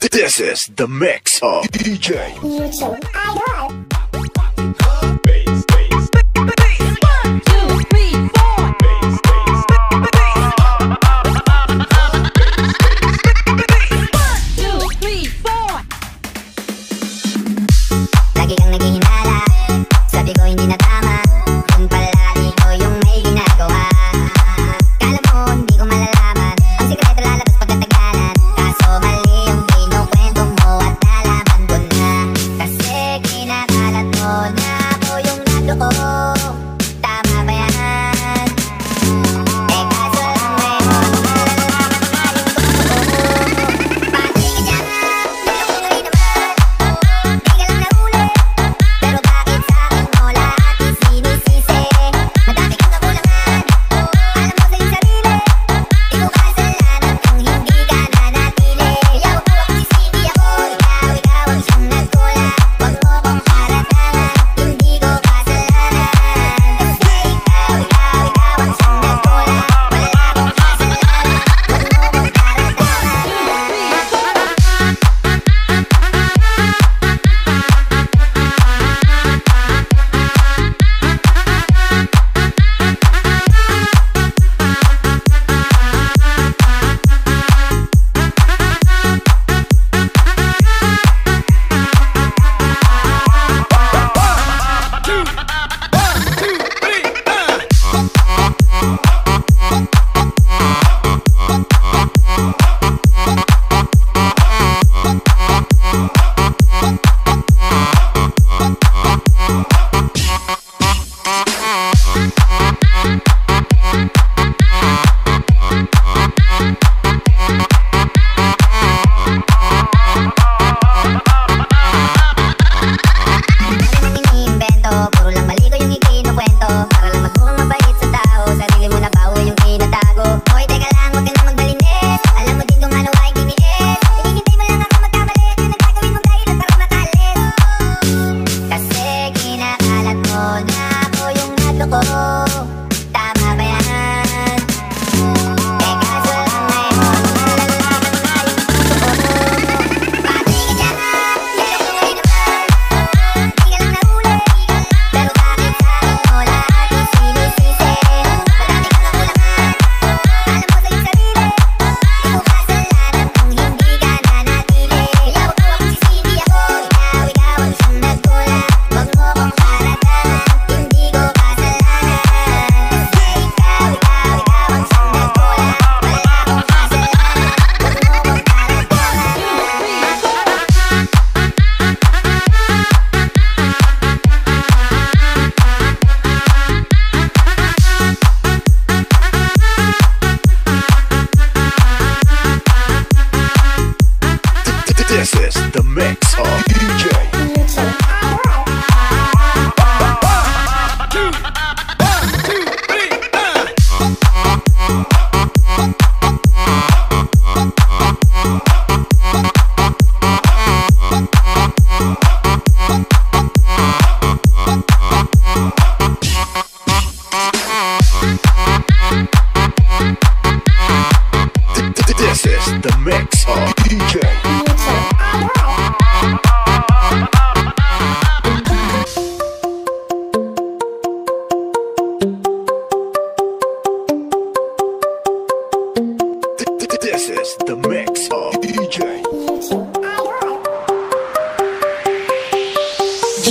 This is the mix of DJ YouTube Idol. two,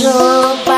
Europa.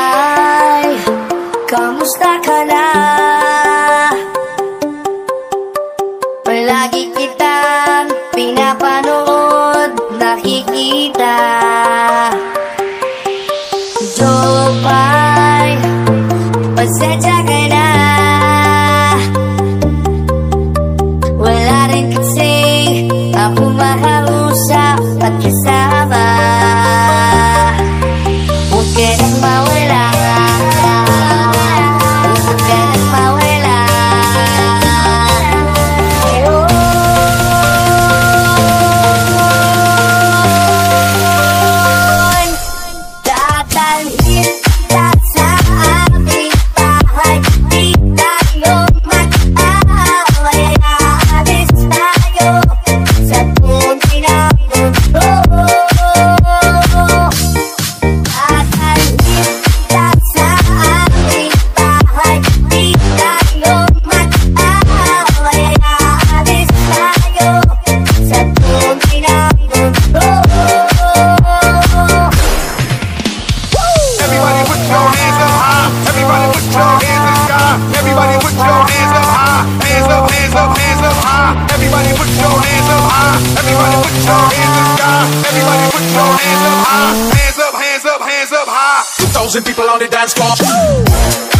Everybody put your hands up high. Hands up, hands up, hands up high. 2,000 people on the dance floor. Woo!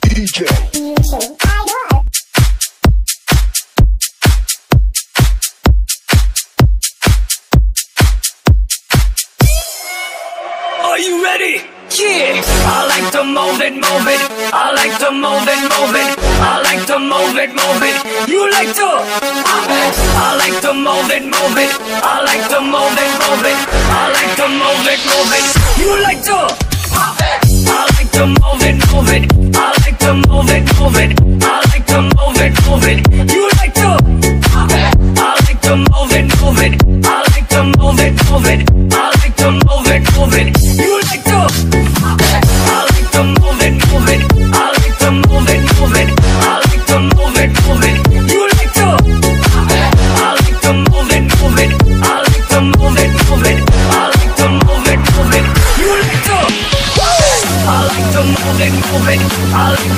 DJ. Are you ready? Yeah! I like to move it, move it. I like to move it, move it. I like to move it, move it. You like to? I like to move it, move it. I like to move it, move it. I like to move it, move it. You like to? I like to move I.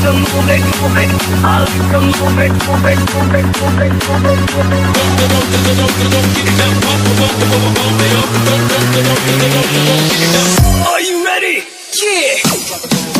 Are you ready? Yeah!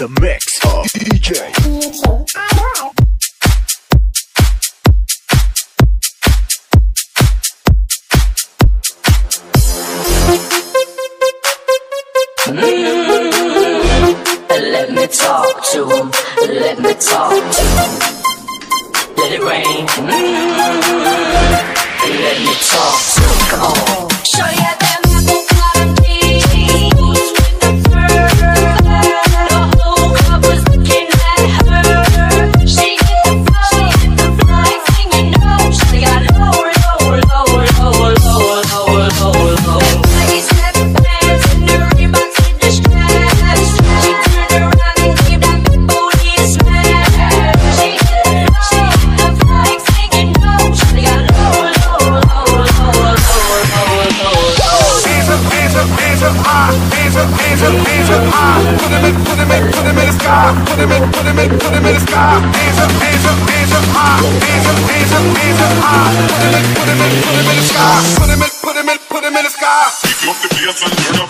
The mix of DJ. Fusion Let me talk to him. Let me talk to him. Let it rain. Mm. Let me talk to him. Come on. Up and turn up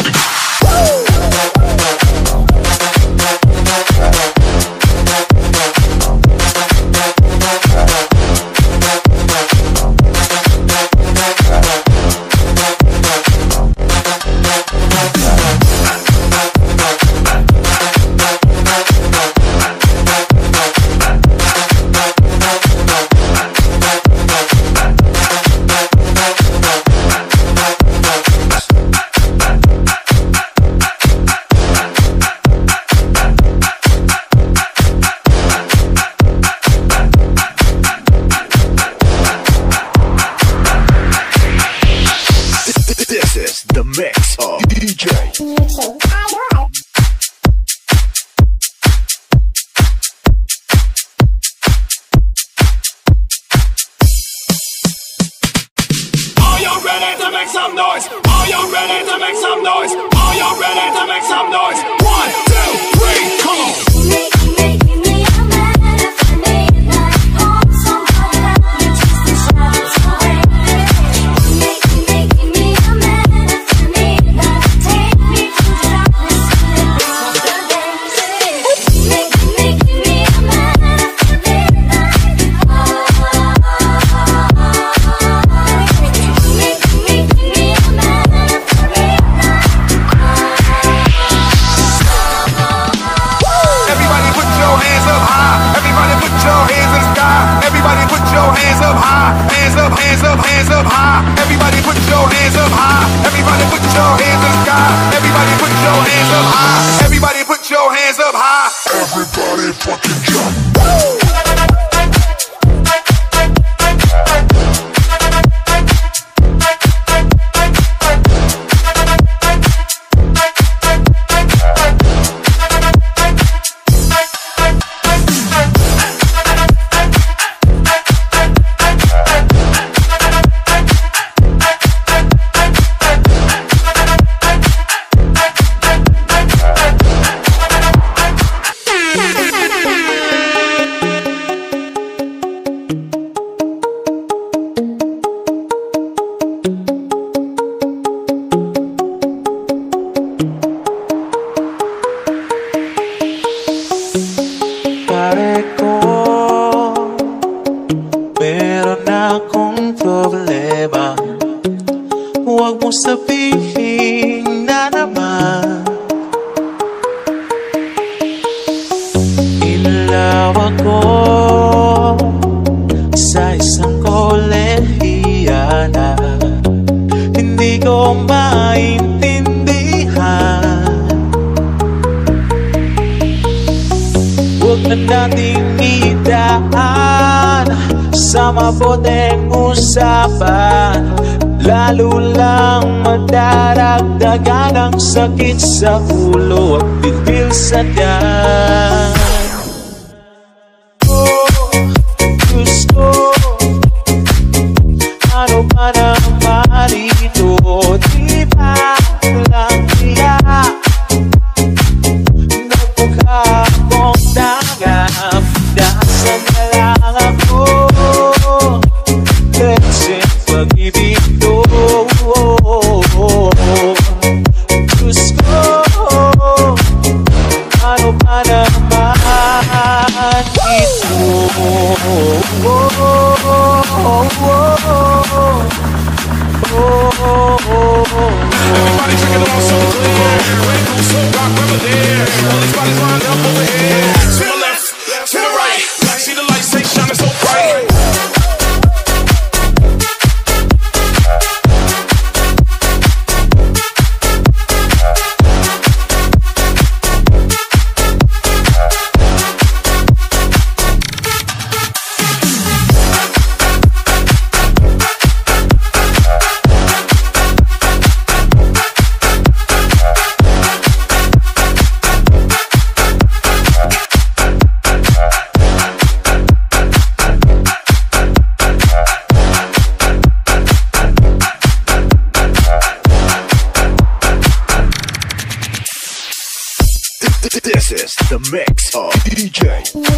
ready to make some noise? Are you ready to make some noise? Are you ready to make some noise? One, two, fucking jump. lalo lang madaragdagan ang sakit sa ulo at bigbil sa daan DJ.